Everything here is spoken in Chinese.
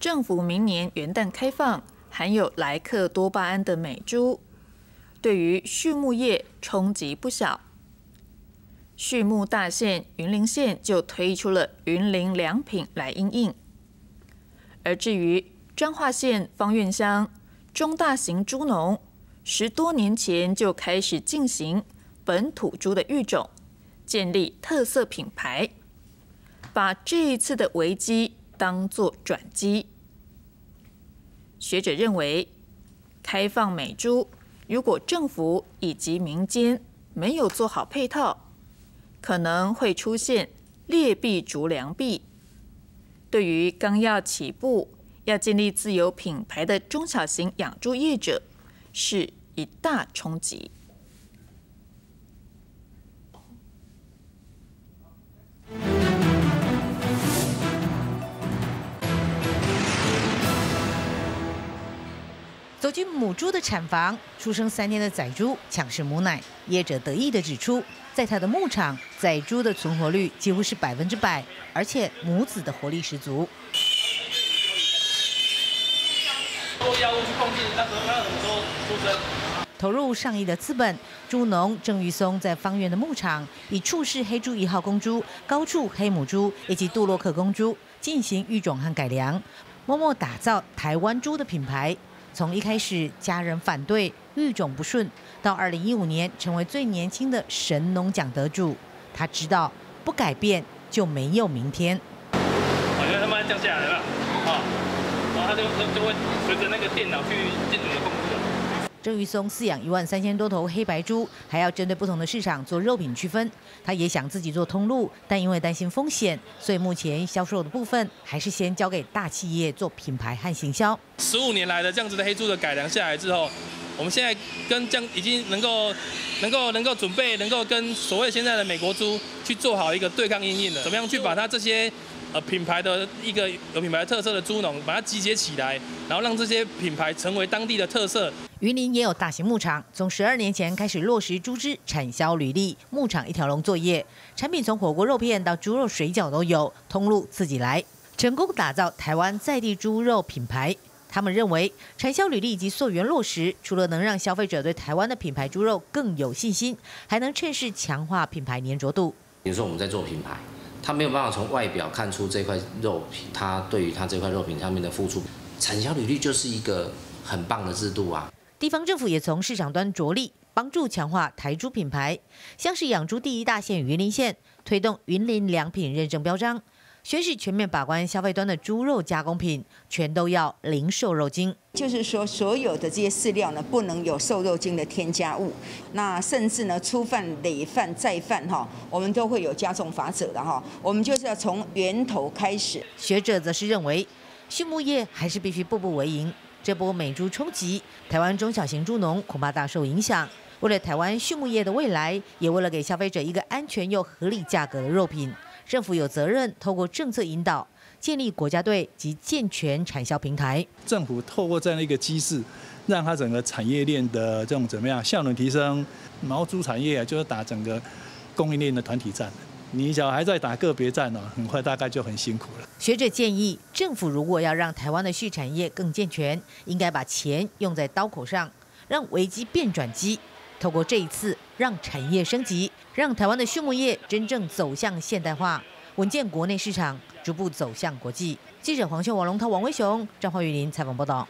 政府明年元旦开放含有莱克多巴胺的美猪，对于畜牧业冲击不小。畜牧大县云林县就推出了云林良品来应应，而至于彰化县方院乡中大型猪农，十多年前就开始进行本土猪的育种，建立特色品牌，把这一次的危机。当作转机，学者认为，开放美猪，如果政府以及民间没有做好配套，可能会出现劣币逐良币。对于刚要起步、要建立自有品牌的中小型养猪业者，是一大冲击。走进母猪的产房，出生三天的仔猪抢食母奶。业者得意的指出，在他的牧场，仔猪的存活率几乎是百分之百，而且母子的活力十足。投入上亿的资本，猪农郑玉松在方圆的牧场，以处世黑猪一号公猪、高处黑母猪以及杜洛克公猪进行育种和改良，默默打造台湾猪的品牌。从一开始家人反对育种不顺，到二零一五年成为最年轻的神农奖得主，他知道不改变就没有明天。好像他慢慢降下来了，啊，然后他就就会随着那个电脑去进入的控制。郑玉松饲养一万三千多头黑白猪，还要针对不同的市场做肉品区分。他也想自己做通路，但因为担心风险，所以目前销售的部分还是先交给大企业做品牌和行销。十五年来的这样子的黑猪的改良下来之后，我们现在跟这样已经能够、能够、能够准备，能够跟所谓现在的美国猪去做好一个对抗应用了，怎么样去把它这些。呃，品牌的一个有品牌特色的猪农，把它集结起来，然后让这些品牌成为当地的特色。云林也有大型牧场，从十二年前开始落实猪只产销履历，牧场一条龙作业，产品从火锅肉片到猪肉水饺都有，通路自己来，成功打造台湾在地猪肉品牌。他们认为，产销履历以及溯源落实，除了能让消费者对台湾的品牌猪肉更有信心，还能趁势强化品牌粘着度。比如说，我们在做品牌。他没有办法从外表看出这块肉品，他对于他这块肉品上面的付出，产销履历就是一个很棒的制度啊。地方政府也从市场端着力，帮助强化台猪品牌，像是养猪第一大县云林县，推动云林良品认证标章。宣誓全面把关消费端的猪肉加工品，全都要零瘦肉精。就是说，所有的这些饲料呢，不能有瘦肉精的添加物。那甚至呢，初犯、累犯、再犯，哈，我们都会有加重法则的哈。我们就是要从源头开始。学者则是认为，畜牧业还是必须步步为营。这波美猪冲击，台湾中小型猪农恐怕大受影响。为了台湾畜牧业的未来，也为了给消费者一个安全又合理价格的肉品。政府有责任透过政策引导，建立国家队及健全产销平台。政府透过这样的一个机制，让它整个产业链的这种怎么样效能提升，毛猪产业啊，就是打整个供应链的团体战。你小孩在打个别战呢，很快大概就很辛苦了。学者建议，政府如果要让台湾的畜产业更健全，应该把钱用在刀口上，让危机变转机。透过这一次，让产业升级，让台湾的畜牧业真正走向现代化，稳健国内市场，逐步走向国际。记者黄秀、王龙涛、王威雄、张焕玉林采访报道。